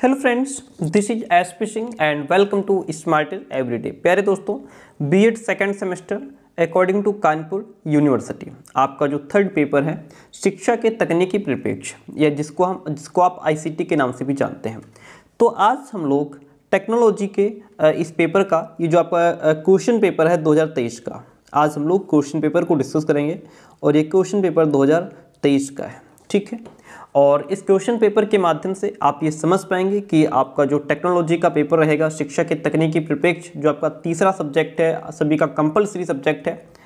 Hello friends this is S P Singh and welcome to smart everyday प्यारे दोस्तों BEd second semester according to Kanpur university आपका जो third paper है, शिक्षा के तकनीकी परिप्रेक्ष्य, या जिसको हम, जिसको आप आईसीटी के नाम से भी जानते हैं। तो आज हम लोग टेक्नोलॉजी के इस पेपर का, ये जो आपका क्वेश्चन पेपर है 2023 का, आज हम लोग क्वेश्चन पेपर को डिस्कस करेंगे और ये क्वेश्चन पेपर 2023 का है। ठीक है? और इस क्वेश्चन पेपर के माध्यम से आप ये समझ पाएँगे कि आपका जो टेक्नोलॉजी का पेपर रहेगा, शिक्षा के तकनीकी परिप्रेक्ष्य, जो आपका तीसरा सब्जेक्ट है, सभी का कंपलसरी सब्जेक्ट है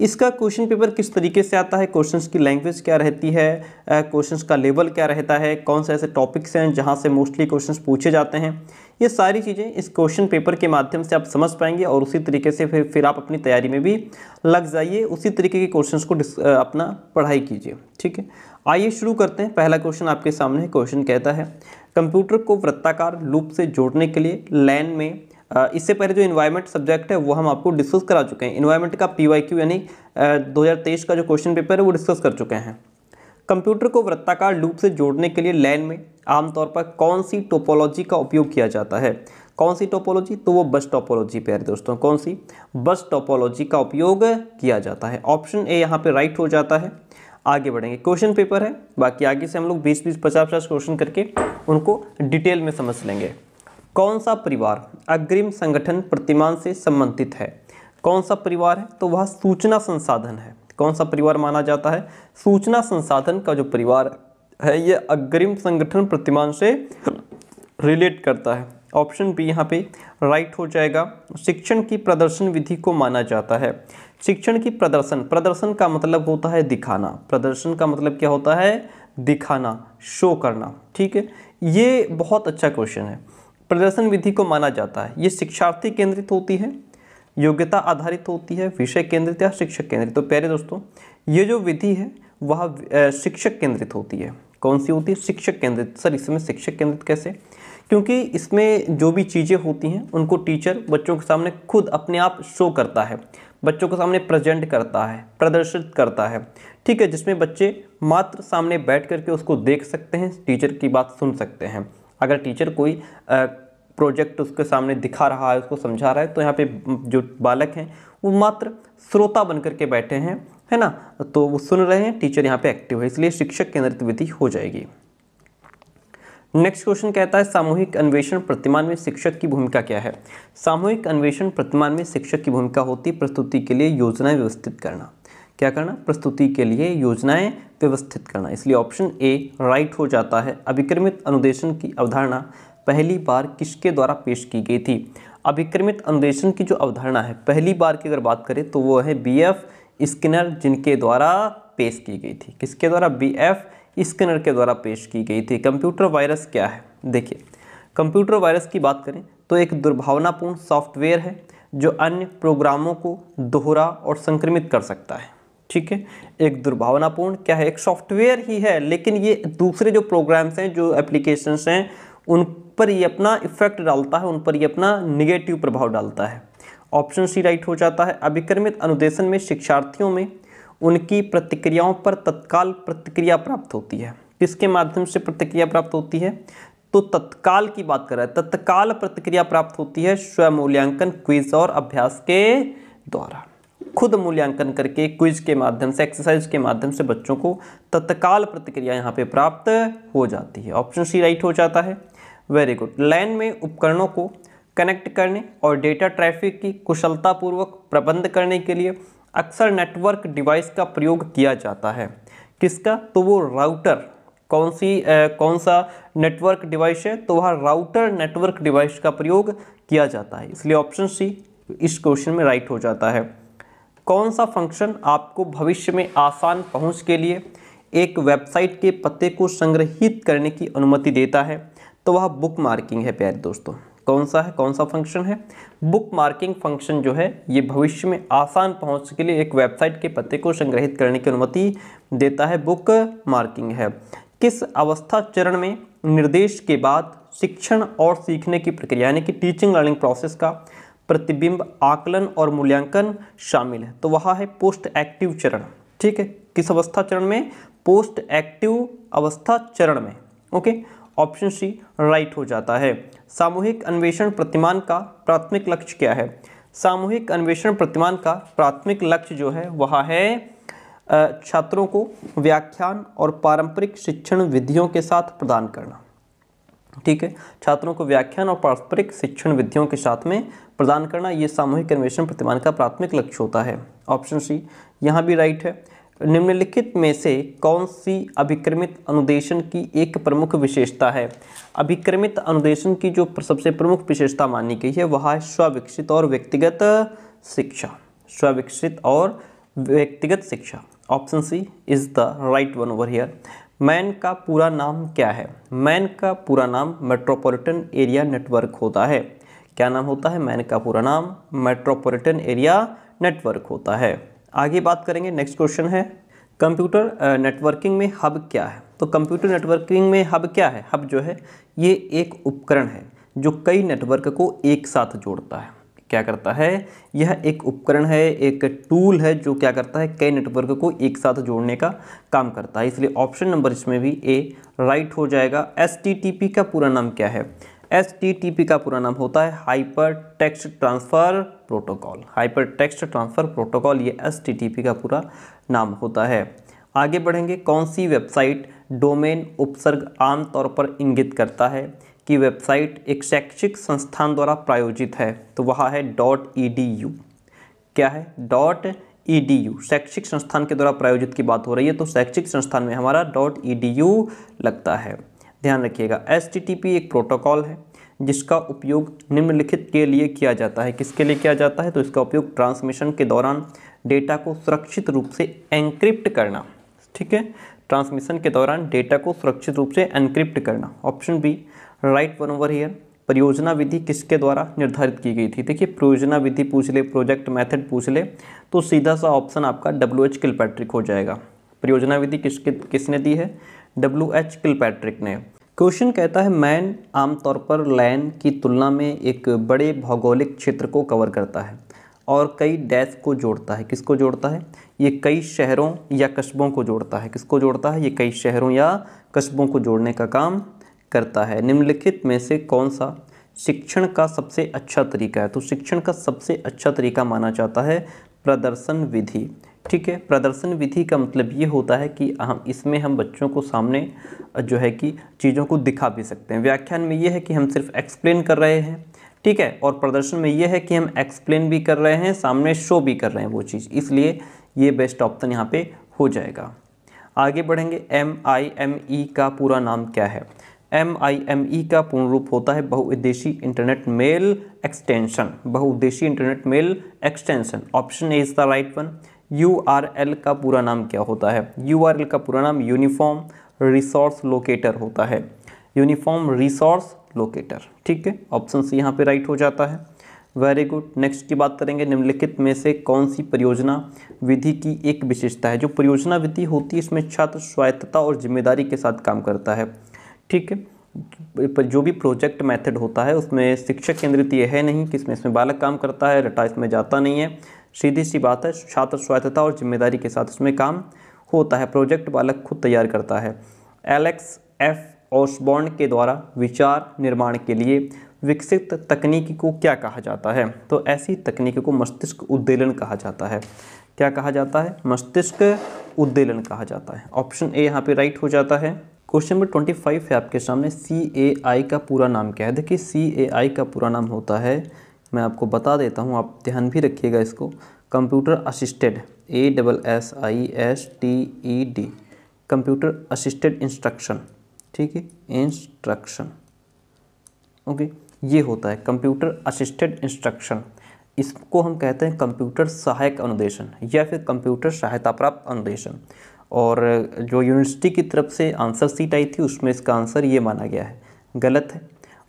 इसका क्वेश्चन पेपर किस तरीके से आता है? क्वेश्चंस की लैंग्वेज क्या रहती है? क्वेश्चंस का लेवल क्या रहता है? कौन से ऐसे टॉपिक्स हैं जहाँ से मोस्टली क्वेश्चंस पूछे जाते हैं? ये सारी चीज़ें इस क्वेश्चन पेपर के माध्यम से आप समझ पाएँगे और उसी तरीके से फिर फिर आप अपनी तैयारी में भी लग जाइए। उसी तरीके के क्वेश्चंस को अपना पढ़ाई कीजिए, ठीक है? आइए शुरू करते हैं। पहला क्वेश्चन आपके सामने क्वेश्चन कहता है, कंप्यूटर को वृत्ताकार लूप से जोड़ने के लिए लैन में इससे पहले जो इन्वायरमेंट सब्जेक्ट है, वो हम आपको डिस्कस करा चुके हैं। इन्वायरमेंट का पी वाई क्यू यानी दो हज़ार तेईस का जो क्वेश्चन पेपर है, वो डिस्कस कर चुके हैं। कंप्यूटर को वृत्ताकार लूप से जोड़ने के लिए लैन में आमतौर पर कौन सी टोपोलॉजी का उपयोग किया जाता है? कौन सी टोपोलॉजी तो वो बस टोपोलॉजी प्यारे दोस्तों। कौन सी? बस टोपोलॉजी का उपयोग किया जाता है। ऑप्शन ए यहाँ पे राइट हो जाता है। आगे बढ़ेंगे। क्वेश्चन पेपर है। बाकी आगे से हम लोग बीस बीस पचास पचास क्वेश्चन करके उनको डिटेल में समझ लेंगे। कौन सा परिवार अग्रिम संगठन प्रतिमान से संबंधित है? कौन सा परिवार है? तो वह सूचना संसाधन है। कौन सा परिवार माना जाता है? सूचना संसाधन का जो परिवार है, ये अग्रिम संगठन प्रतिमान से रिलेट करता है। ऑप्शन बी यहाँ पे राइट हो जाएगा। शिक्षण की प्रदर्शन विधि को माना जाता है। शिक्षण की प्रदर्शन। प्रदर्शन का मतलब होता है दिखाना। प्रदर्शन का मतलब क्या होता है? दिखाना, शो करना। ठीक है? ये बहुत अच्छा क्वेश्चन है। प्रदर्शन विधि को माना जाता है। ये शिक्षार्थी केंद्रित होती है, योग्यता आधारित होती है, विषय केंद्रित या शिक्षक केंद्रित। तो प्यारे दोस्तों, ये जो विधि है, वह शिक्षक केंद्रित होती है। कौन सी होती है? शिक्षक केंद्रित। सर, इसमें शिक्षक केंद्रित कैसे? क्योंकि इसमें जो भी चीज़ें होती हैं, उनको टीचर बच्चों के सामने खुद अपने आप शो करता है। बच्चों के सामने प्रेजेंट करता है, प्रदर्शित करता है। ठीक है, जिसमें बच्चे मात्र सामने बैठ करके उसको देख सकते हैं, टीचर की बात सुन सकते हैं। अगर टीचर कोई प्रोजेक्ट उसके सामने दिखा रहा है, उसको समझा रहा है तो यहाँ पे जो बालक हैं, वो मात्र श्रोता बन करके बैठे हैं, है ना? तो वो सुन रहे हैं, टीचर यहाँ पे एक्टिव है, इसलिए शिक्षक केंद्रित विधि हो जाएगी। नेक्स्ट क्वेश्चन कहता है, सामूहिक अन्वेषण प्रतिमान में शिक्षक की भूमिका क्या है? सामूहिक अन्वेषण प्रतिमान में शिक्षक की भूमिका होती प्रस्तुति के लिए योजनाएँ व्यवस्थित करना। क्या करना? प्रस्तुति के लिए योजनाएँ व्यवस्थित करना। इसलिए ऑप्शन ए राइट हो जाता है। अभिक्रमित अनुदेशन की अवधारणा पहली बार किसके द्वारा पेश की गई थी? अभिक्रमित अनुदेशन की जो अवधारणा है, पहली बार की अगर बात करें तो वो है बी एफ़ स्किनर जिनके द्वारा पेश की गई थी। किसके द्वारा? बी एफ़ स्कैनर के द्वारा पेश की गई थी। कंप्यूटर वायरस क्या है? देखिए, कंप्यूटर वायरस की बात करें तो एक दुर्भावनापूर्ण सॉफ्टवेयर है जो अन्य प्रोग्रामों को दोहरा और संक्रमित कर सकता है। ठीक है? एक दुर्भावनापूर्ण, क्या है? एक सॉफ्टवेयर ही है, लेकिन ये दूसरे जो प्रोग्राम्स हैं, जो एप्लीकेशंस हैं, उन पर ये अपना इफ़ेक्ट डालता है, उन पर ये अपना निगेटिव प्रभाव डालता है। ऑप्शन सी राइट हो जाता है, अभिक्रमित अनुदेशन में शिक्षार्थियों में उनकी प्रतिक्रियाओं पर तत्काल प्रतिक्रिया प्राप्त होती है। किसके माध्यम से प्रतिक्रिया प्राप्त होती है? तो तत्काल की बात कर रहा है, तत्काल प्रतिक्रिया प्राप्त होती है, स्वयं मूल्यांकन क्विज और अभ्यास के द्वारा। खुद मूल्यांकन करके क्विज के माध्यम से एक्सरसाइज के माध्यम से बच्चों को तत्काल प्रतिक्रिया यहाँ पे प्राप्त हो जाती है। ऑप्शन सी राइट हो जाता है। वेरी गुड लैन में उपकरणों को कनेक्ट करने और डेटा ट्रैफ़िक की कुशलतापूर्वक प्रबंध करने के लिए अक्सर नेटवर्क डिवाइस का प्रयोग किया जाता है। किसका? तो वो राउटर कौन सी आ, कौन सा नेटवर्क डिवाइस है? तो वह राउटर नेटवर्क डिवाइस का प्रयोग किया जाता है। इसलिए ऑप्शन सी इस क्वेश्चन में राइट हो जाता है। कौन सा फ़ंक्शन आपको भविष्य में आसान पहुँच के लिए एक वेबसाइट के पते को संग्रहित करने की अनुमति देता है? तो वह बुक मार्किंग है प्यारे दोस्तों। कौन सा है? कौन सा फ़ंक्शन है? बुक मार्किंग फ़ंक्शन जो है, ये भविष्य में आसान पहुँच के लिए एक वेबसाइट के पते को संग्रहित करने की अनुमति देता है। बुक मार्किंग है। किस अवस्था चरण में निर्देश के बाद शिक्षण और सीखने की प्रक्रिया, यानी कि टीचिंग लर्निंग प्रोसेस का प्रतिबिंब, आकलन और मूल्यांकन शामिल है। तो वह है पोस्ट एक्टिव चरण, ठीक है? किस अवस्था चरण में? पोस्ट एक्टिव अवस्था चरण में, ओके? ऑप्शन सी, राइट हो जाता है। सामूहिक अन्वेषण प्रतिमान का प्राथमिक लक्ष्य क्या है? सामूहिक अन्वेषण प्रतिमान का प्राथमिक लक्ष्य जो है, वह है छात्रों को व्याख्यान और पारंपरिक शिक्षण विधियों के साथ प्रदान करना। ठीक है। छात्रों को व्याख्यान और पारस्परिक शिक्षण विधियों के साथ में प्रदान करना ये सामूहिक अन्वेषण प्रतिमान का प्राथमिक लक्ष्य होता है। ऑप्शन सी, यहाँ भी राइट है। निम्नलिखित में से कौन सी अभिक्रमित अनुदेशन की एक प्रमुख विशेषता है? अभिक्रमित अनुदेशन की जो सबसे प्रमुख विशेषता मानी गई है, वह है स्विकसित और व्यक्तिगत शिक्षा। स्विकसित और व्यक्तिगत शिक्षा। Option C is the right one over here. MAN का पूरा नाम क्या है? मैन का पूरा नाम मेट्रोपॉलिटन एरिया नेटवर्क होता है। क्या नाम होता है? मैन का पूरा नाम मेट्रोपॉलिटन एरिया नेटवर्क होता है। आगे बात करेंगे नेक्स्ट क्वेश्चन है। कंप्यूटर नेटवर्किंग में हब क्या है? तो कंप्यूटर नेटवर्किंग में हब क्या है? हब जो है, ये एक उपकरण है, जो कई नेटवर्क को एक साथ जोड़ता है। क्या करता है? यह एक उपकरण है, एक टूल है जो क्या करता है? कई नेटवर्क को एक साथ जोड़ने का काम करता है। इसलिए ऑप्शन नंबर इसमें भी ए राइट हो जाएगा। एस का पूरा नाम क्या है? एस का पूरा नाम होता है hyper text transfer protocol hyper text transfer protocol ये एस का पूरा नाम होता है। आगे बढ़ेंगे, कौन सी वेबसाइट डोमेन उपसर्ग आमतौर पर इंगित करता है? कि वेबसाइट एक शैक्षिक संस्थान द्वारा प्रायोजित है तो वह है डॉट ई डी यू क्या है? डॉट ई डी यू शैक्षिक संस्थान के द्वारा प्रायोजित की बात हो रही है तो शैक्षिक संस्थान में हमारा डॉट ई डी यू लगता है। ध्यान रखिएगा एस टी टी पी एक प्रोटोकॉल है, जिसका उपयोग निम्नलिखित के लिए किया जाता है। किसके लिए किया जाता है? तो इसका उपयोग ट्रांसमिशन के दौरान डेटा को सुरक्षित रूप से एनक्रिप्ट करना, ठीक है? ट्रांसमिशन के दौरान डेटा को सुरक्षित रूप से एनक्रिप्ट करना, option B right one over here परियोजना विधि किसके द्वारा निर्धारित की गई थी? देखिए, परियोजना विधि पूछ ले प्रोजेक्ट मेथड पूछ ले तो सीधा सा ऑप्शन आपका डब्ल्यू एच किलपैट्रिक हो जाएगा। परियोजना विधि किसके, किसने दी है? डब्ल्यू एच किलपैट्रिक ने। क्वेश्चन कहता है मैन आमतौर पर लैन की तुलना में एक बड़े भौगोलिक क्षेत्र को कवर करता है और कई डैश को जोड़ता है। किसको जोड़ता है? ये कई शहरों या कस्बों को जोड़ता है। किसको जोड़ता है? ये कई शहरों या कस्बों को जोड़ने का काम करता है। निम्नलिखित में से कौन सा शिक्षण का सबसे अच्छा तरीका है? तो शिक्षण का सबसे अच्छा तरीका माना जाता है प्रदर्शन विधि। ठीक है? प्रदर्शन विधि का मतलब ये होता है कि हम इसमें हम बच्चों को सामने जो है कि चीज़ों को दिखा भी सकते हैं। व्याख्यान में ये है कि हम सिर्फ़ एक्सप्लेन कर रहे हैं। ठीक है? और प्रदर्शन में ये है कि हम एक्सप्लेन भी कर रहे हैं, सामने शो भी कर रहे हैं वो चीज़। इसलिए ये बेस्ट ऑप्शन यहाँ पे हो जाएगा। आगे बढ़ेंगे। एम आई एम ई का पूरा नाम क्या है? एम आई एम ई का पूर्ण रूप होता है बहुउद्देशीय इंटरनेट मेल एक्सटेंशन बहुउद्देशीय internet mail extension option A is the right one U R L का पूरा नाम क्या होता है? यू आर एल का पूरा नाम यूनिफॉर्म रिसोर्स लोकेटर होता है। यूनिफॉर्म रिसोर्स लोकेटर ठीक है? ऑप्शन सी यहाँ पे राइट हो जाता है। वेरी गुड नेक्स्ट की बात करेंगे, निम्नलिखित में से कौन सी परियोजना विधि की एक विशेषता है? जो परियोजना विधि होती है, इसमें छात्र स्वायत्तता और ज़िम्मेदारी के साथ काम करता है। ठीक है। जो भी प्रोजेक्ट मेथड होता है, उसमें शिक्षक केंद्रित ये है नहीं कि इसमें इसमें बालक काम करता है रटा इसमें जाता नहीं है। सीधी सी बात है, छात्र स्वायत्तता और ज़िम्मेदारी के साथ इसमें काम होता है, प्रोजेक्ट बालक खुद तैयार करता है। एलेक्स एफ़ ओसबॉन्ड के द्वारा विचार निर्माण के लिए विकसित तकनीक को क्या कहा जाता है? तो ऐसी तकनीक को मस्तिष्क उद्देलन कहा जाता है। क्या कहा जाता है? मस्तिष्क उद्देलन कहा जाता है। ऑप्शन ए यहाँ पे राइट हो जाता है। क्वेश्चन नंबर ट्वेंटी फाइव है आपके सामने। सी ए आई का पूरा नाम क्या है? देखिए सी ए आई का पूरा नाम होता है, मैं आपको बता देता हूँ, आप ध्यान भी रखिएगा इसको। Computer assisted A double S I S T E D computer assisted instruction, ठीक है? Instruction, okay? ये होता है, कंप्यूटर असिस्टेड इंस्ट्रक्शन। इसको हम कहते हैं कंप्यूटर सहायक अनुदेशन या फिर कंप्यूटर सहायता प्राप्त अनुदेशन। और जो यूनिवर्सिटी की तरफ़ से आंसर सीट आई थी, उसमें इसका आंसर ये माना गया है। गलत है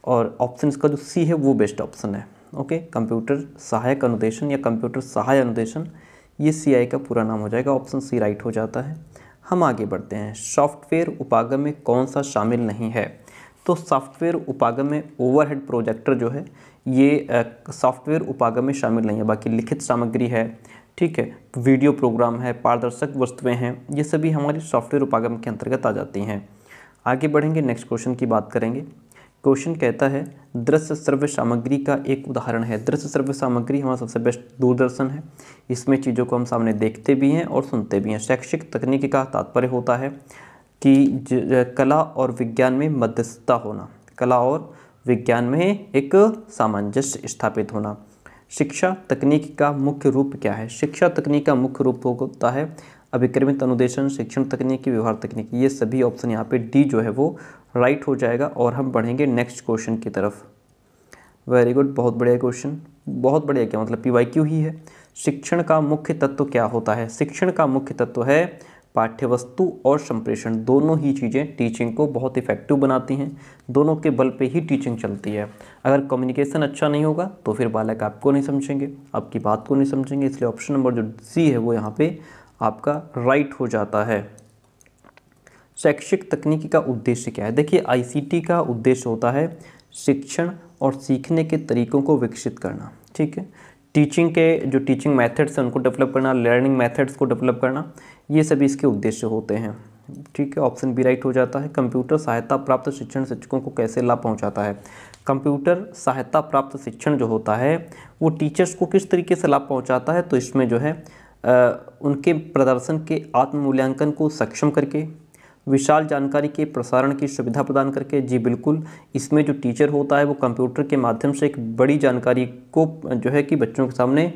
और ऑप्शन इसका जो सी है, वो बेस्ट ऑप्शन है। ओके कंप्यूटर सहायक अनुदेशन या कंप्यूटर सहाय अनुदेशन, ये सी आई का पूरा नाम हो जाएगा। ऑप्शन सी राइट हो जाता है। हम आगे बढ़ते हैं। सॉफ्टवेयर उपागम में कौन सा शामिल नहीं है? तो सॉफ्टवेयर उपागम में ओवरहेड प्रोजेक्टर जो है, ये सॉफ्टवेयर उपागम में शामिल नहीं है। बाकी लिखित सामग्री है। ठीक है, वीडियो प्रोग्राम है, पारदर्शक वस्तुएँ हैं, ये सभी हमारी सॉफ्टवेयर उपागम के अंतर्गत आ जाती हैं। आगे बढ़ेंगे, नेक्स्ट क्वेश्चन की बात करेंगे। क्वेश्चन कहता है, दृश्य श्रव्य सामग्री का एक उदाहरण है। दृश्य श्रव्य सामग्री हमारा सबसे बेस्ट दूरदर्शन है। इसमें चीज़ों को हम सामने देखते भी हैं और सुनते भी हैं। शैक्षिक तकनीकी का तात्पर्य होता है कि कला और विज्ञान में मध्यस्थता होना। कला और विज्ञान में एक सामंजस्य स्थापित होना। शिक्षा तकनीक का मुख्य रूप क्या है? शिक्षा तकनीक का मुख्य रूप होता है अभिक्रमित अनुदेशन, शिक्षण तकनीकी, व्यवहार तकनीक। ये सभी ऑप्शन यहाँ पे डी जो है वो राइट हो जाएगा और हम बढ़ेंगे नेक्स्ट क्वेश्चन की तरफ़। वेरी गुड बहुत बढ़िया क्वेश्चन बहुत बढ़िया क्या मतलब पी वाई क्यू ही है। शिक्षण का मुख्य तत्व क्या होता है? शिक्षण का मुख्य तत्व है पाठ्यवस्तु और संप्रेषण दोनों ही चीज़ें टीचिंग को बहुत इफ़ेक्टिव बनाती हैं। दोनों के बल पे ही टीचिंग चलती है। अगर कम्युनिकेशन अच्छा नहीं होगा तो फिर बालक आपको नहीं समझेंगे, आपकी बात को नहीं समझेंगे, इसलिए ऑप्शन नंबर जो सी है वो यहाँ पे आपका राइट हो जाता है। शैक्षिक तकनीकी का उद्देश्य क्या है? देखिए आईसीटी का उद्देश्य होता है शिक्षण और सीखने के तरीकों को विकसित करना, ठीक है? टीचिंग के जो टीचिंग मेथड्स हैं, उनको डेवलप करना लर्निंग मेथड्स को डेवलप करना ये सभी इसके उद्देश्य होते हैं। ठीक है ऑप्शन बी राइट हो जाता है। कंप्यूटर सहायता प्राप्त शिक्षण शिक्षकों को कैसे लाभ पहुंचाता है? कंप्यूटर सहायता प्राप्त शिक्षण जो होता है वो टीचर्स को किस तरीके से लाभ पहुंचाता है? तो इसमें जो है आ, उनके प्रदर्शन के आत्म मूल्यांकन को सक्षम करके विशाल जानकारी के प्रसारण की सुविधा प्रदान करके जी बिल्कुल इसमें जो टीचर होता है वो कंप्यूटर के माध्यम से एक बड़ी जानकारी को जो है कि बच्चों के सामने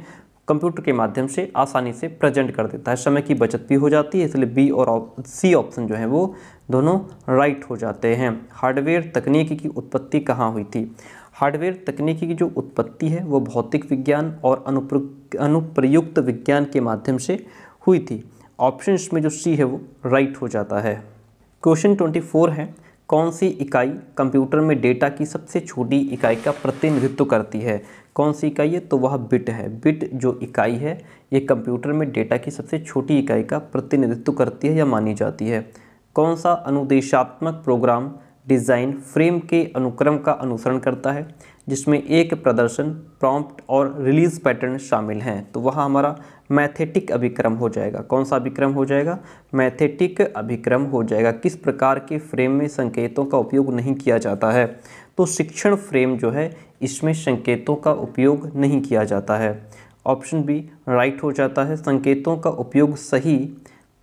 कंप्यूटर के माध्यम से आसानी से प्रेजेंट कर देता है। समय की बचत भी हो जाती है, इसलिए बी और सी ऑप्शन जो है वो दोनों राइट हो जाते हैं। हार्डवेयर तकनीक की उत्पत्ति कहाँ हुई थी? हार्डवेयर तकनीकी की जो उत्पत्ति है, वो भौतिक विज्ञान और अनुप्रयुक्त विज्ञान के माध्यम से हुई थी। ऑप्शन इसमें जो सी है, वो राइट हो जाता है। क्वेश्चन ट्वेंटी फोर है, कौन सी इकाई कंप्यूटर में डेटा की सबसे छोटी इकाई का प्रतिनिधित्व करती है? कौन सी इकाई है? तो वह बिट है। बिट जो इकाई है, ये कंप्यूटर में डेटा की सबसे छोटी इकाई का प्रतिनिधित्व करती है या मानी जाती है। कौन सा अनुदेशात्मक प्रोग्राम डिज़ाइन फ्रेम के अनुक्रम का अनुसरण करता है, जिसमें एक प्रदर्शन, प्रॉम्प्ट और रिलीज़ पैटर्न शामिल हैं? तो वह हमारा मैथेटिक अभिक्रम हो जाएगा। कौन सा अभिक्रम हो जाएगा? मैथेटिक अभिक्रम हो जाएगा। किस प्रकार के फ्रेम में संकेतों का उपयोग नहीं किया जाता है? तो शिक्षण फ्रेम जो है, इसमें संकेतों का उपयोग नहीं किया जाता है। ऑप्शन बी, राइट हो जाता है। संकेतों का उपयोग सही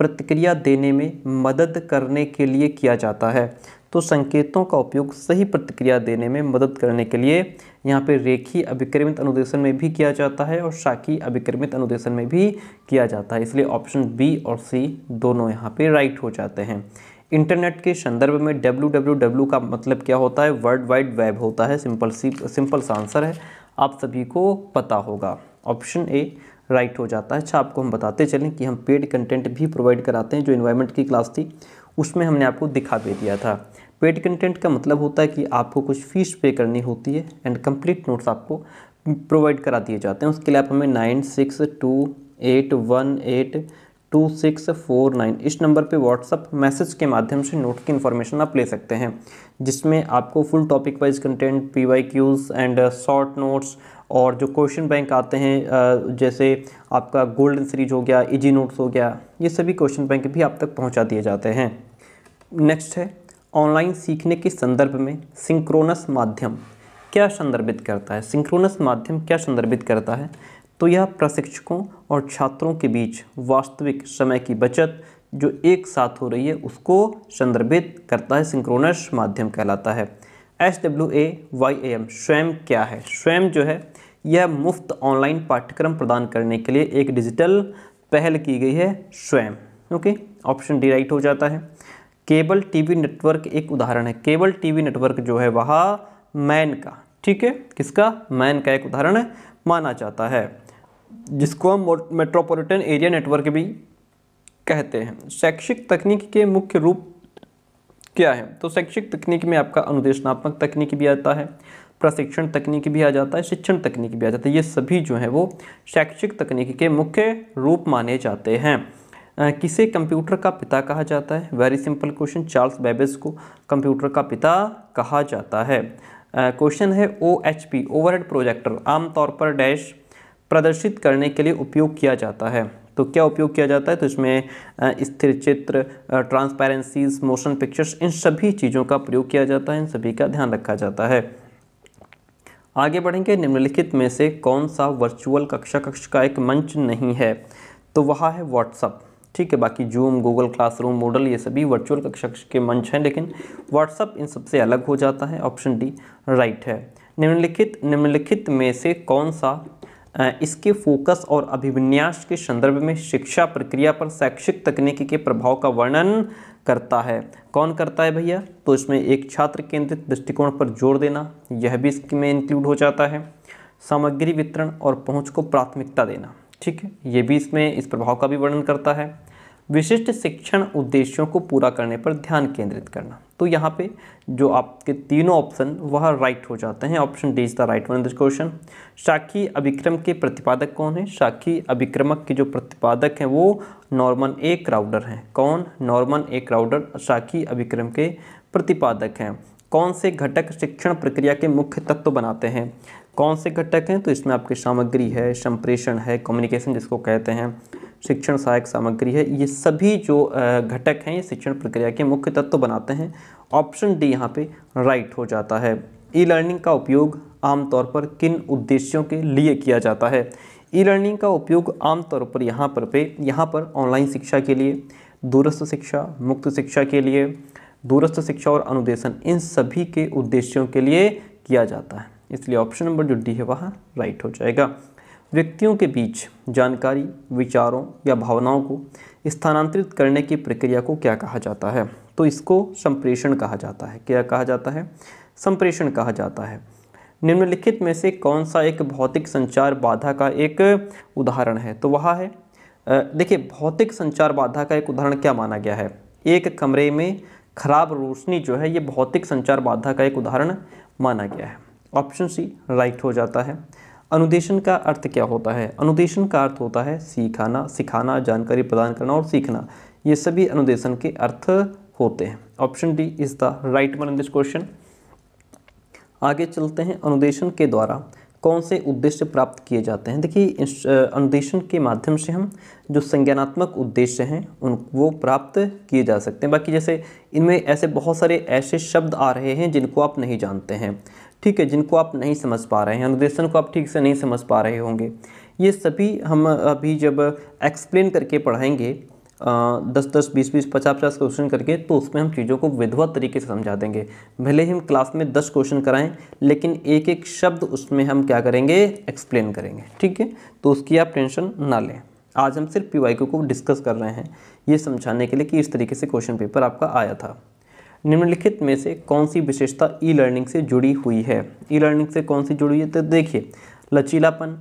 प्रतिक्रिया देने में मदद करने के लिए किया जाता है। तो संकेतों का उपयोग सही प्रतिक्रिया देने में मदद करने के लिए यहाँ पे रेखी अभिक्रमित अनुदेशन में भी किया जाता है और शाकी अभिक्रमित अनुदेशन में भी किया जाता है। इसलिए ऑप्शन बी और सी दोनों यहाँ पे राइट हो जाते हैं। इंटरनेट के संदर्भ में डब्ल्यू का मतलब क्या होता है? वर्ल्ड वाइड वेब होता है। सिंपल सी, सिंपल सा आंसर है। आप सभी को पता होगा। ऑप्शन ए, राइट हो जाता है। अच्छा आपको हम बताते चलें कि हम पेड कंटेंट भी प्रोवाइड कराते हैं, जो इन्वायरमेंट की क्लास थी, उसमें हमने आपको दिखा भी दिया था। पेड कंटेंट का मतलब होता है कि आपको कुछ फ़ीस पे करनी होती है एंड कंप्लीट नोट्स आपको प्रोवाइड करा दिए जाते हैं। उसके लिए आप हमें nine six two eight one eight two six four nine इस नंबर पे व्हाट्सअप मैसेज के माध्यम से नोट की इन्फॉर्मेशन आप ले सकते हैं जिसमें आपको full topic wise content P Y Qs and short notes और जो क्वेश्चन बैंक आते हैं uh, जैसे आपका गोल्डन सीरीज़ हो गया इजी नोट्स हो गया ये सभी क्वेश्चन बैंक भी आप तक पहुँचा दिए जाते हैं। नेक्स्ट है ऑनलाइन सीखने के संदर्भ में सिंक्रोनस माध्यम। क्या संदर्भित करता है? सिंक्रोनस माध्यम क्या संदर्भित करता है? तो यह प्रशिक्षकों और छात्रों के बीच वास्तविक समय की बचत जो एक साथ हो रही है, उसको संदर्भित करता है सिंक्रोनस माध्यम कहलाता है। S W A Y A M Swayam क्या है? स्वयं जो है, यह मुफ़्त ऑनलाइन पाठ्यक्रम प्रदान करने के लिए एक डिजिटल पहल की गई है, स्वयं। ओके, ऑप्शन डी राइट हो जाता है। केबल टीवी नेटवर्क एक उदाहरण है। केबल टीवी नेटवर्क जो है, वह मैन का, ठीक है, किसका? मैन का एक उदाहरण माना जाता है। जिसको हम मेट्रोपॉलिटन एरिया नेटवर्क भी कहते हैं। शैक्षिक तकनीक के मुख्य रूप क्या है? तो शैक्षिक तकनीक में आपका अनुदेशनात्मक तकनीक भी आता है, प्रशिक्षण तकनीक भी आ जाता है, शिक्षण तकनीक भी आ जाता है। ये सभी जो है वो शैक्षिक तकनीक के मुख्य रूप माने जाते हैं। किसे? कंप्यूटर का पिता कहा जाता है। Very simple question Charles Babbage को कंप्यूटर का पिता कहा जाता है। क्वेश्चन है O H P overhead projector आमतौर पर डैश प्रदर्शित करने के लिए उपयोग किया जाता है। तो क्या उपयोग किया जाता है? तो इसमें स्थिर चित्र ट्रांसपेरेंसीज मोशन पिक्चर्स इन सभी चीज़ों का प्रयोग किया जाता है। इन सभी का ध्यान रखा जाता है। आगे बढ़ेंगे। निम्नलिखित में से कौन सा वर्चुअल कक्षा कक्ष का एक मंच नहीं है? तो वह है व्हाट्सअप ठीक है, बाकी जूम गूगल क्लासरूम मॉडल ये सभी वर्चुअल कक्षा के मंच हैं, लेकिन व्हाट्सअप इन सबसे अलग हो जाता है। ऑप्शन डी राइट है। निम्नलिखित निम्नलिखित में से कौन सा इसके फोकस और अभिविन्यास के संदर्भ में शिक्षा प्रक्रिया पर शैक्षिक तकनीकी के प्रभाव का वर्णन करता है। कौन करता है भैया? तो इसमें एक छात्र केंद्रित दृष्टिकोण पर ज़ोर देना, यह भी इसमें इंक्लूड हो जाता है। सामग्री वितरण और पहुँच को प्राथमिकता देना, ठीक है? ये भी इसमें इस प्रभाव का भी वर्णन करता है। विशिष्ट शिक्षण उद्देश्यों को पूरा करने पर ध्यान केंद्रित करना। तो यहाँ पे जो आपके तीनों ऑप्शन वह राइट हो जाते हैं। Option D is the right one this question शाखी अभिक्रम के प्रतिपादक कौन है? शाखी अभिक्रमक के जो प्रतिपादक हैं, वो नॉर्मन ए क्राउडर हैं। कौन? नॉर्मन ए क्राउडर शाखी अभिक्रम के प्रतिपादक हैं। कौन से घटक शिक्षण प्रक्रिया के मुख्य तत्व बनाते हैं? कौन से घटक हैं? तो इसमें आपकी सामग्री है, संप्रेषण है कम्युनिकेशन जिसको कहते हैं। शिक्षण सहायक सामग्री है। ये सभी जो घटक हैं, ये शिक्षण प्रक्रिया के मुख्य तत्व बनाते हैं। ऑप्शन डी यहाँ पे राइट हो जाता है। ई लर्निंग का उपयोग आमतौर पर किन उद्देश्यों के लिए किया जाता है? ई लर्निंग का उपयोग आमतौर पर यहाँ पर पे, यहाँ पर ऑनलाइन शिक्षा के लिए, दूरस्थ शिक्षा, मुक्त शिक्षा के लिए, दूरस्थ शिक्षा और अनुदेशन, इन सभी के उद्देश्यों के लिए किया जाता है। इसलिए ऑप्शन नंबर जो डी है वह राइट हो जाएगा। व्यक्तियों के बीच जानकारी, विचारों या भावनाओं को स्थानांतरित करने की प्रक्रिया को क्या कहा जाता है? तो इसको संप्रेषण कहा जाता है। क्या कहा जाता है? संप्रेषण कहा जाता है। निम्नलिखित में से कौन सा एक भौतिक संचार बाधा का एक उदाहरण है? तो वह है। देखिए, भौतिक संचार बाधा का एक उदाहरण क्या माना गया है? एक कमरे में खराब रोशनी जो है, ये भौतिक संचार बाधा का एक उदाहरण माना गया है। ऑप्शन सी, राइट हो जाता है। अनुदेशन का अर्थ क्या होता है? अनुदेशन का अर्थ होता है सीखाना, सिखाना, जानकारी प्रदान करना और सीखना। ये सभी अनुदेशन के अर्थ होते हैं। Option D is the right one in this question. आगे चलते हैं अनुदेशन के द्वारा। कौन से उद्देश्य प्राप्त किए जाते हैं? देखिए अनुदेशन के माध्यम से हम जो संज्ञानात्मक उद्देश्य हैं, उन, वो प्राप्त किए जा सकते हैं। बाकी जैसे इनमें ऐसे बहुत सारे ऐसे शब्द आ रहे हैं जिनको आप नहीं जानते हैं। ठीक है, जिनको आप नहीं समझ पा रहे हैं, अनुदेशन को आप ठीक से नहीं समझ पा रहे होंगे। ये सभी हम अभी जब एक्सप्लेन करके पढ़ाएँगे दस दस, बीस बीस, पचास पचास क्वेश्चन करके तो उसमें हम चीज़ों को विधवत तरीके से समझा देंगे। भले ही हम क्लास में दस क्वेश्चन कराएँ, लेकिन एक एक शब्द उसमें हम क्या करेंगे? एक्सप्लेन करेंगे, ठीक है? तो उसकी आप टेंशन ना लें। आज हम सिर्फ़ पी को डिस्कस कर रहे हैं, ये समझाने के लिए कि इस तरीके से क्वेश्चन पेपर आपका आया था। निम्नलिखित में से कौन सी विशेषता ई लर्निंग से जुड़ी हुई है? ई लर्निंग से कौन सी जुड़ी है? तो देखिए, लचीलापन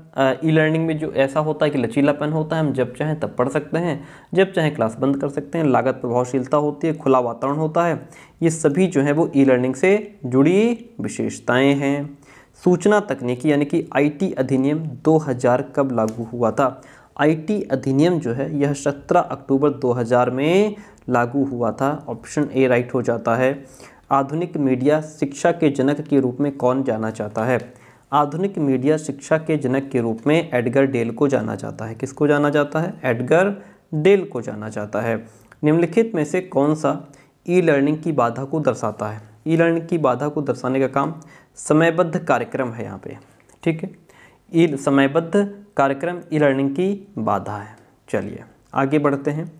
ई लर्निंग में जो ऐसा होता है कि लचीलापन होता है, हम जब चाहें तब पढ़ सकते हैं, जब चाहें क्लास बंद कर सकते हैं, लागत प्रभावशीलता होती है, खुला वातावरण होता है, ये सभी जो है वो ई लर्निंग से जुड़ी विशेषताएँ हैं। सूचना तकनीकी यानी कि आईटी अधिनियम 2000 कब लागू हुआ था? आईटी अधिनियम जो है, यह 17 अक्टूबर 2000 में लागू हुआ था। ऑप्शन ए राइट हो जाता है। आधुनिक मीडिया शिक्षा के जनक के रूप में कौन जाना चाहता है? आधुनिक मीडिया शिक्षा के जनक के रूप में एडगर डेल को जाना जाता है। किसको जाना जाता है? एडगर डेल को जाना जाता है। निम्नलिखित में से कौन सा ई लर्निंग की बाधा को दर्शाता है? ई लर्निंग की बाधा को दर्शाने का काम समयबद्ध कार्यक्रम है यहाँ पे। ठीक है? ई समयबद्ध कार्यक्रम ई लर्निंग की बाधा है। चलिए, आगे बढ़ते हैं।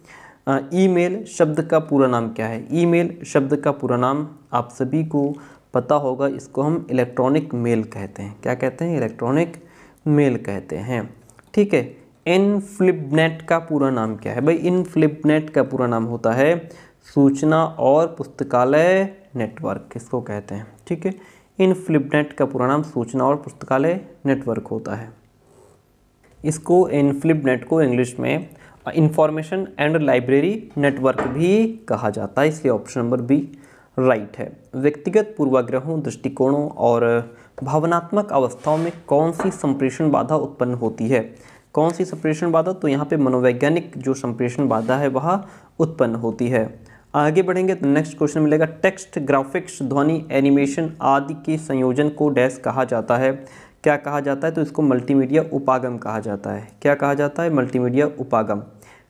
ईमेल शब्द का पूरा नाम क्या है? ईमेल शब्द का पूरा नाम आप सभी को पता होगा, इसको हम इलेक्ट्रॉनिक मेल कहते हैं। क्या कहते हैं? इलेक्ट्रॉनिक मेल कहते हैं। ठीक है इन फ्लिपनेट का पूरा नाम क्या है? भाई इन फ्लिपनेट का पूरा नाम होता है सूचना और पुस्तकालय नेटवर्क, किसको कहते हैं? ठीक है इन फ्लिपनेट का पूरा नाम सूचना और पुस्तकालय नेटवर्क होता है। इसको इन फ्लिपनेट को इंग्लिश में इंफॉर्मेशन एंड लाइब्रेरी नेटवर्क भी कहा जाता है। इसलिए ऑप्शन नंबर बी, राइट है। व्यक्तिगत पूर्वाग्रहों, दृष्टिकोणों और भावनात्मक अवस्थाओं में कौन सी संप्रेषण बाधा उत्पन्न होती है? कौन सी संप्रेषण बाधा? तो यहाँ पे मनोवैज्ञानिक जो संप्रेषण बाधा है, वह उत्पन्न होती है। आगे बढ़ेंगे तो नेक्स्ट क्वेश्चन मिलेगा टेक्स्ट ग्राफिक्स ध्वनि एनिमेशन आदि के संयोजन को डैश कहा जाता है। क्या कहा जाता है? तो इसको मल्टीमीडिया उपागम कहा जाता है। क्या कहा जाता है? मल्टीमीडिया उपागम।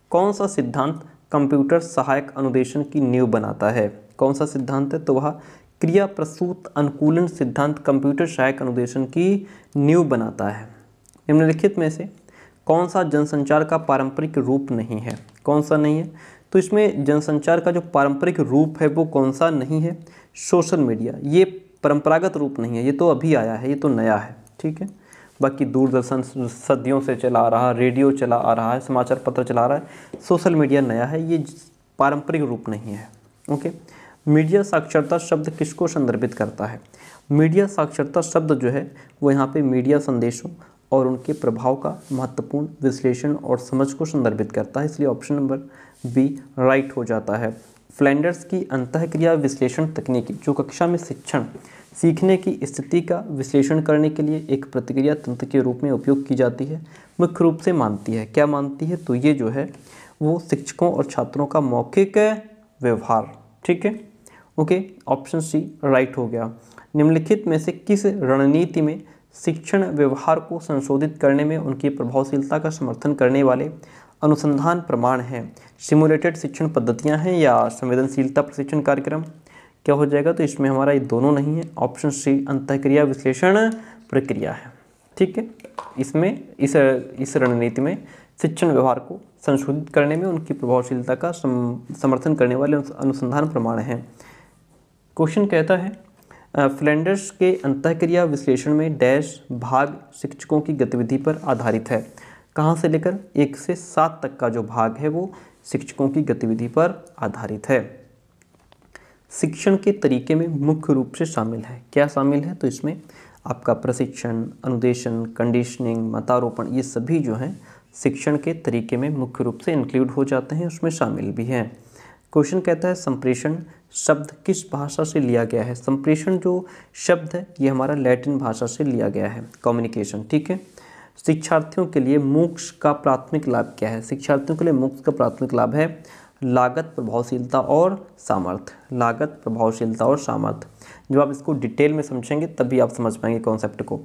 कौन सा सिद्धांत कंप्यूटर सहायक अनुदेशन की नींव बनाता है? कौन सा सिद्धांत है? तो वह क्रिया प्रसूत अनुकूलन सिद्धांत कंप्यूटर सहायक अनुदेशन की नींव बनाता है। निम्नलिखित में से, कौन सा जनसंचार का पारंपरिक रूप नहीं है? कौन सा नहीं है? तो इसमें जनसंचार का जो पारंपरिक रूप है वो कौन सा नहीं है? Social media. ये परंपरागत रूप नहीं है, ये तो अभी आया है, ये तो नया है, ठीक है? बाकी दूरदर्शन सदियों से चला आ रहा रेडियो चला आ रहा है, समाचार पत्र चला रहा है, सोशल मीडिया नया है, ये पारंपरिक रूप नहीं है, ओके? मीडिया साक्षरता शब्द किसको संदर्भित करता है? मीडिया साक्षरता शब्द जो है, वो यहाँ पे मीडिया संदेशों और उनके प्रभाव का महत्वपूर्ण विश्लेषण और समझ को संदर्भित करता है, इसलिए ऑप्शन नंबर बी राइट हो जाता है। फ्लैंडर्स की अंतःक्रिया विश्लेषण तकनीकी, जो कक्षा में शिक्षण, सीखने की स्थिति का विश्लेषण करने के लिए एक प्रतिक्रिया तंत्र के रूप में उपयोग की जाती है, मुख्य रूप से मानती है। क्या मानती है? तो ये जो है, वो शिक्षकों और छात्रों का मौखिक व्यवहार। ठीक है? ओके ऑप्शन सी राइट हो गया। निम्नलिखित में से किस रणनीति में शिक्षण व्यवहार को संशोधित करने में उनकी प्रभावशीलता का समर्थन करने वाले अनुसंधान प्रमाण है। सिमुलेटेड शिक्षण पद्धतियाँ हैं या संवेदनशीलता प्रशिक्षण कार्यक्रम? क्या हो जाएगा? तो इसमें हमारा ये दोनों नहीं है। ऑप्शन सी, अंतक्रिया विश्लेषण प्रक्रिया है। ठीक है? इसमें, इस इस रणनीति में शिक्षण व्यवहार को संशोधित करने में उनकी प्रभावशीलता का समर्थन करने वाले अनुसंधान प्रमाण हैं। क्वेश्चन कहता है फ्लैंडर्स के अंतक्रिया विश्लेषण में डैश भाग शिक्षकों की गतिविधि पर आधारित है। कहाँ से लेकर एक से सात तक का जो भाग है वो शिक्षकों की गतिविधि पर आधारित है। शिक्षण के तरीके में मुख्य रूप से शामिल है। क्या शामिल है? तो इसमें आपका प्रशिक्षण, अनुदेशन कंडीशनिंग मतारोपण, ये सभी जो हैं शिक्षण के तरीके में मुख्य रूप से इंक्लूड हो जाते हैं, उसमें शामिल भी हैं। क्वेश्चन कहता है, संप्रेषण शब्द किस भाषा से लिया गया है? संप्रेषण जो शब्द है, ये हमारा लैटिन भाषा से लिया गया है। कम्युनिकेशन, ठीक है? शिक्षार्थियों के लिए मोक्ष का प्राथमिक लाभ क्या है? शिक्षार्थियों के लिए मोक्ष का प्राथमिक लाभ है लागत, प्रभावशीलता और सामर्थ्य। लागत, प्रभावशीलता और सामर्थ्य। जब आप इसको डिटेल में समझेंगे, तभी आप समझ पाएँगे कॉन्सेप्ट को।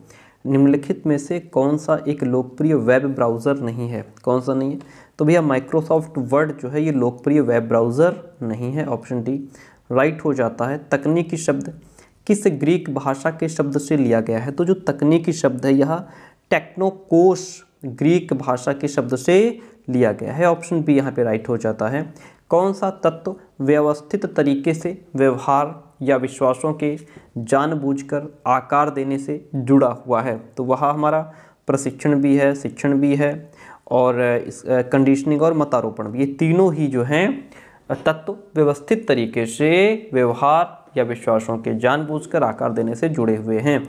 निम्नलिखित में से कौन सा एक लोकप्रिय वेब ब्राउज़र नहीं है? कौन सा नहीं है? तो भैया माइक्रोसॉफ्ट वर्ड जो है, ये लोकप्रिय वेब ब्राउज़र नहीं है, ऑप्शन डी। राइट हो जाता है, तकनीकी शब्द। किस ग्रीक भाषा के शब्द से लिया गया है? तो जो तकनीकी शब्द है, यह टेक्नोकोस, ग्रीक भाषा के शब्द से लिया गया है। ऑप्शन बी यहाँ पे राइट हो जाता है। कौन सा तत्व व्यवस्थित तरीके से व्यवहार या विश्वासों के जानबूझकर आकार देने से जुड़ा हुआ है? तो वह हमारा प्रशिक्षण भी है, शिक्षण भी है और इस कंडीशनिंग और मतारोपण भी। ये तीनों ही जो हैं, तत्व व्यवस्थित तरीके से व्यवहार या विश्वासों के जानबूझकर आकार देने से जुड़े हुए हैं।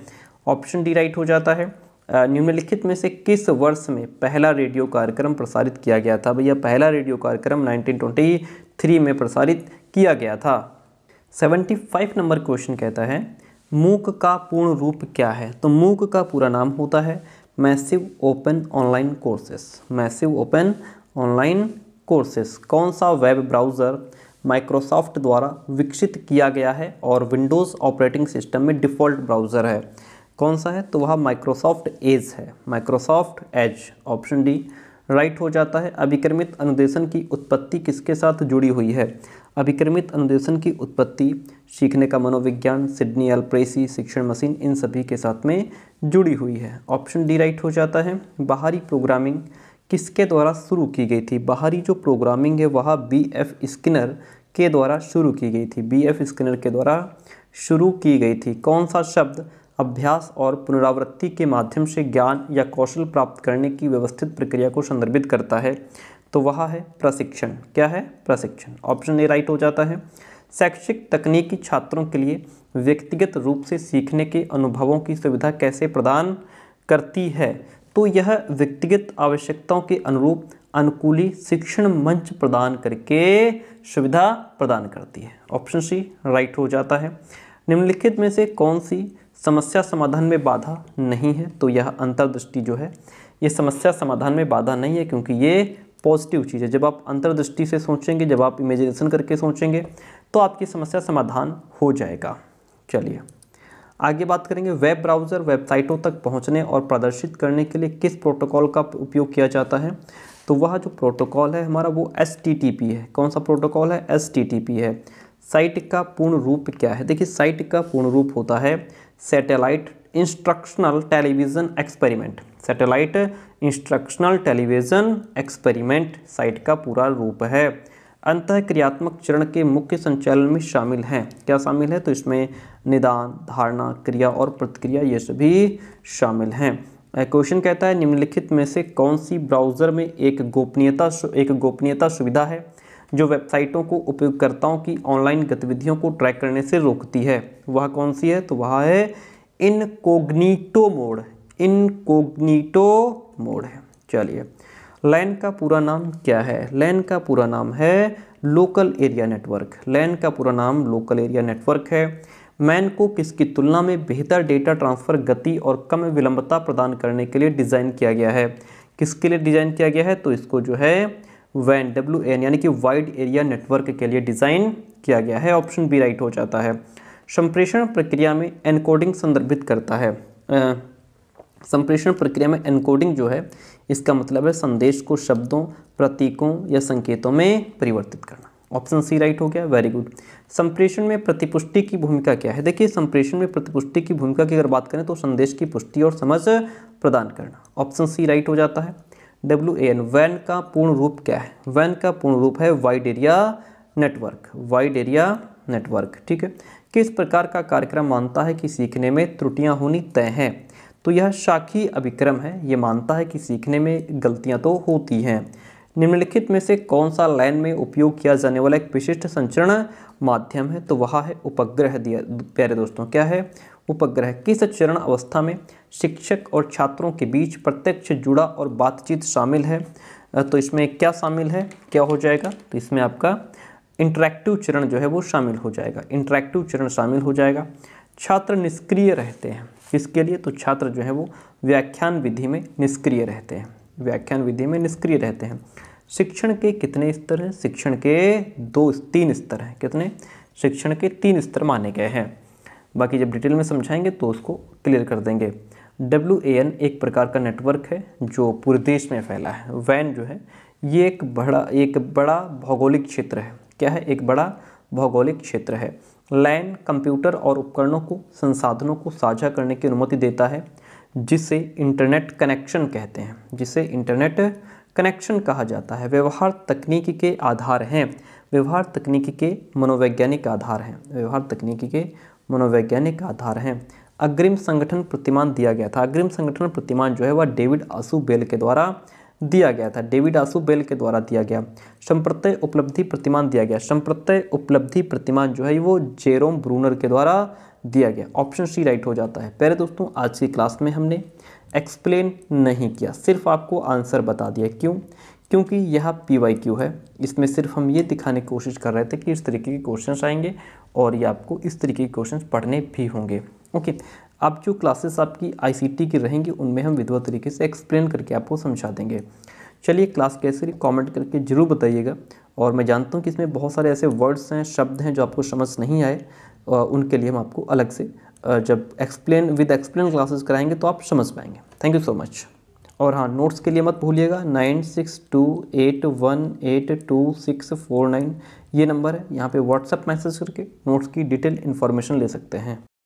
ऑप्शन डी राइट हो जाता है। निम्नलिखित में से किस वर्ष में पहला रेडियो कार्यक्रम प्रसारित किया गया था? भैया, पहला रेडियो कार्यक्रम 1923 में प्रसारित किया गया था। 75 नंबर क्वेश्चन कहता है, मूक का पूर्ण रूप क्या है? तो मूक का पूरा नाम होता है massive open online courses. Massive open online courses, कौन सा वेब ब्राउज़र माइक्रोसॉफ्ट द्वारा विकसित किया गया है और विंडोज़ ऑपरेटिंग सिस्टम में डिफ़ॉल्ट ब्राउज़र है? कौन सा है? तो वह माइक्रोसॉफ्ट एज है। Microsoft Edge option D right हो जाता है। अभिक्रमित अनुदेशन की उत्पत्ति किसके साथ जुड़ी हुई है? अभिक्रमित अनुदेशन की उत्पत्ति सीखने का मनोविज्ञान, सिडनी एल्प्रेसी, शिक्षण मशीन, इन सभी के साथ में जुड़ी हुई है। ऑप्शन डी राइट हो जाता है। बाहरी प्रोग्रामिंग किसके द्वारा शुरू की गई थी? बाहरी जो प्रोग्रामिंग है, वह बी एफ़ स्किनर के द्वारा शुरू की गई थी। बी एफ़ स्किनर के द्वारा शुरू की गई थी। कौन सा शब्द अभ्यास और पुनरावृत्ति के माध्यम से ज्ञान या कौशल प्राप्त करने की व्यवस्थित प्रक्रिया को संदर्भित करता है। तो वह है प्रशिक्षण। क्या है? प्रशिक्षण। ऑप्शन ए राइट हो जाता है। शैक्षिक तकनीकी छात्रों के लिए व्यक्तिगत रूप से सीखने के अनुभवों की सुविधा कैसे प्रदान करती है? तो यह व्यक्तिगत आवश्यकताओं के अनुरूप अनुकूली शिक्षण मंच प्रदान करके सुविधा प्रदान करती है। ऑप्शन सी राइट हो जाता है। निम्नलिखित में से कौन सी समस्या समाधान में बाधा नहीं है तो यह अंतर्दृष्टि जो है, ये समस्या समाधान में बाधा नहीं है, क्योंकि ये पॉजिटिव चीज़ है। जब आप अंतर्दृष्टि से सोचेंगे, जब आप इमेजिनेशन करके सोचेंगे तो आपकी समस्या समाधान हो जाएगा। चलिए, आगे बात करेंगे वेब ब्राउज़र वेबसाइटों तक पहुँचने और प्रदर्शित करने के लिए किस प्रोटोकॉल का उपयोग किया जाता है। तो वह जो प्रोटोकॉल है हमारा वो एसटीटीपी है। कौन सा प्रोटोकॉल है? एसटीटीपी है। साइट का पूर्ण रूप क्या है? देखिए, साइट का पूर्ण रूप होता है satellite instructional television experiment satellite instructional television experiment SITE का पूरा रूप है। अंत क्रियात्मक चरण के मुख्य संचालन में शामिल हैं। क्या शामिल है? तो इसमें निदान, धारणा, क्रिया और प्रतिक्रिया ये सभी शामिल हैं। क्वेश्चन कहता है, निम्नलिखित में से कौन सी ब्राउज़र में एक गोपनीयता एक गोपनीयता सुविधा है? जो वेबसाइटों को उपयोगकर्ताओं की ऑनलाइन गतिविधियों को ट्रैक करने से रोकती है। वह कौन सी है? तो वह है इनकोग्नीटो मोड। इनकोग्नीटो मोड है। चलिए, लैन का पूरा नाम क्या है? लैन का पूरा नाम है लोकल एरिया नेटवर्क। लैन का पूरा नाम लोकल एरिया नेटवर्क है। मैन को किसकी तुलना में बेहतर डेटा ट्रांसफ़र, गति और कम विलंबता प्रदान करने के लिए डिज़ाइन किया गया है? किसके लिए डिज़ाइन किया गया है? तो इसको जो है वैन डब्ल्यू एन यानी कि वाइड एरिया नेटवर्क के लिए डिज़ाइन किया गया है। ऑप्शन बी राइट हो जाता है। संप्रेषण प्रक्रिया में एनकोडिंग संदर्भित करता है। संप्रेषण प्रक्रिया में एनकोडिंग जो है, इसका मतलब है संदेश को शब्दों, प्रतीकों या संकेतों में परिवर्तित करना। ऑप्शन सी राइट हो गया। वेरी गुड संप्रेषण में प्रतिपुष्टि की भूमिका क्या है? देखिए, संप्रेषण में प्रतिपुष्टि की भूमिका की अगर बात करें तो संदेश की पुष्टि और समझ प्रदान करना। ऑप्शन सी राइट हो जाता है। डब्ल्यू एन वैन का पूर्ण रूप क्या है? वैन का पूर्ण रूप है wide area network wide area network ठीक है? किस प्रकार का कार्यक्रम मानता है कि सीखने में त्रुटियाँ होनी तय हैं? तो यह शाखी अभिक्रम है। ये मानता है कि सीखने में गलतियाँ तो होती हैं। निम्नलिखित में से कौन सा लाइन में उपयोग किया जाने वाला एक विशिष्ट संचरण माध्यम है? तो वह है उपग्रह दिया। प्यारे दोस्तों, क्या है? उपग्रह किस चरण अवस्था में शिक्षक और छात्रों के बीच प्रत्यक्ष जुड़ा और बातचीत शामिल है। तो इसमें क्या शामिल है? क्या हो जाएगा? तो इसमें आपका इंटरेक्टिव चरण जो है वो शामिल हो जाएगा। इंटरेक्टिव चरण शामिल हो जाएगा। छात्र निष्क्रिय रहते हैं। किसके लिए? तो छात्र जो है वो व्याख्यान विधि में निष्क्रिय रहते हैं। व्याख्यान विधि में निष्क्रिय रहते हैं। शिक्षण के कितने स्तर हैं? शिक्षण के दो, तीन स्तर हैं। कितने? शिक्षण के तीन स्तर माने गए हैं। बाकी जब डिटेल में समझाएँगे तो उसको क्लियर कर देंगे। एन एक प्रकार का नेटवर्क है जो पूरे देश में फैला है। वैन जो है, ये एक बड़ा एक बड़ा भौगोलिक क्षेत्र है। क्या है? एक बड़ा भौगोलिक क्षेत्र है। लैन कंप्यूटर और उपकरणों को, संसाधनों को साझा करने की अनुमति देता है, जिसे इंटरनेट कनेक्शन कहते हैं। जिसे इंटरनेट कनेक्शन कहा जाता है। व्यवहार तकनीकी के आधार हैं। व्यवहार तकनीकी के मनोवैज्ञानिक आधार हैं। व्यवहार तकनीकी के मनोवैज्ञानिक आधार हैं। अग्रिम संगठन प्रतिमान दिया गया था। अग्रिम संगठन प्रतिमान जो है वह डेविड आसू बेल के द्वारा दिया गया था। डेविड आसू बेल के द्वारा दिया गया। संप्रत्यय उपलब्धि प्रतिमान दिया गया। संप्रत्यय उपलब्धि प्रतिमान जो है वो जेरोम ब्रूनर के द्वारा दिया गया। ऑप्शन सी राइट हो जाता है। पहले दोस्तों, आज की क्लास में हमने एक्सप्लेन नहीं किया। सिर्फ़ आपको आंसर बता दिया। क्यों? क्योंकि यह पी वाई क्यू है। इसमें सिर्फ़ हम ये दिखाने की कोशिश कर रहे थे कि इस तरीके के क्वेश्चन आएँगे और ये आपको इस तरीके के क्वेश्चन पढ़ने भी होंगे। ओके अब जो क्लासेस आपकी आईसीटी की रहेंगी, उनमें हम विधवा तरीके से एक्सप्लेन करके आपको समझा देंगे। चलिए क्लास कैसे रही कॉमेंट करके ज़रूर बताइएगा। और मैं जानता हूँ कि इसमें बहुत सारे ऐसे वर्ड्स हैं, शब्द हैं जो आपको समझ नहीं आए उनके लिए हम आपको अलग से जब एक्सप्लेन विद एक्सप्लेन क्लासेस कराएँगे तो आप समझ पाएँगे। थैंक यू सो मच और हाँ नोट्स के लिए मत भूलिएगा nine six two eight one eight two six four nine ये नंबर है। यहाँ पे व्हाट्सएप मैसेज करके नोट्स की डिटेल इन्फॉर्मेशन ले सकते हैं।